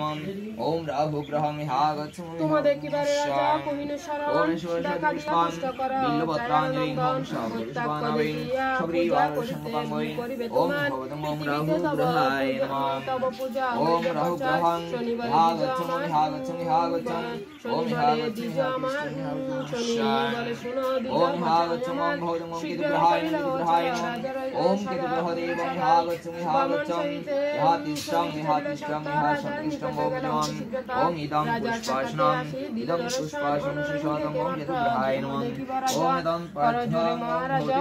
ओम राहुग्रहमिहागच्छामि षोडशोरपुष्पान् बिल्वपत्राञ्जलिं ॐ ओम शबरीवारुशङ्कपाङ्गै ओम भवतमं राहुग्रहाय नमः ॐ राहुग्रहं हागच्छामि ओम हागच्छामि ओम हागच्छामि ओम हागच्छामं ओम केतुग्रहाय केतुग्रहाय नमः ॐ केतुग्रहदेवं हागच्छामि हागच्छामि यः तिष्ठं यः तिष्ठं यः सन्तिष्ठं ओग्निवाम ओम इदम पुष्पाशनम इदम पुष्पाशनम सुशातम ओम यदुग्रहाय नमः ओम इदम पार्थनाम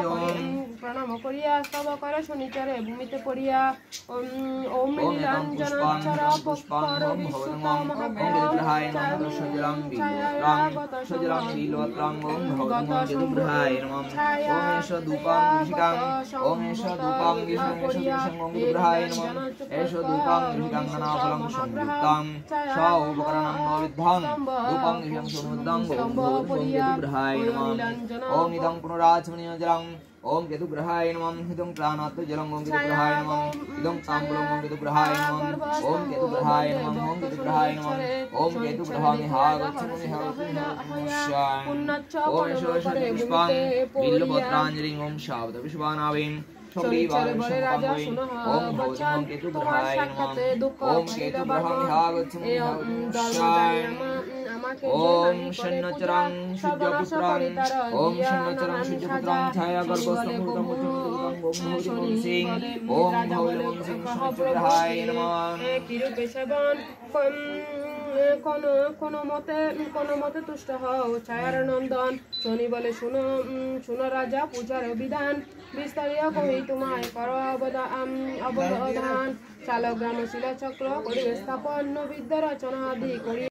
ओम প্রণাম করিয়া স্তব করে শনিচরে ভূমিতে পড়িয়া ওম নীলাঞ্জনাক্ষর পুষ্পাং বিশুদ্ধ ভবতম ওম কেতুগ্রহায় নমঃ সজলং বিলোত্রাং সজলং বিলোত্রাং ওম ভবতম ওম কেতুগ্রহায় নমঃ ওম এষ ধূপং গৃহীকাং ওম এষ ধূপং গৃহীকাং এষ গৃহীকাং ওম কেতুগ্রহায় নমঃ এষ ধূপং গৃহীকাং নানাফলং সংযুক্তাং স উপকরণং নবিদ্ধং ধূপং গৃহীকাং সমুদ্রং ওম ভবতম ওম শূন্যচরং সূর্যপুত্রং ওম শূন্যচরং সূর্যপুত্রং। ছায়া গর্ভস্থং ভূতং সিং। ওম ভৌতিমং সিং কহ নমঃ। কোন কোন মতে কোন মতে তুষ্ট হও ছায়ার নন্দন। শনি বলে শুনো উম, শুনো রাজা পূজার বিধান কহি তোমায় কর অবদান অবদান। চালগ্রাম শিলাচক্র করি স্থাপন বিদ্যা রচনা আদি করি।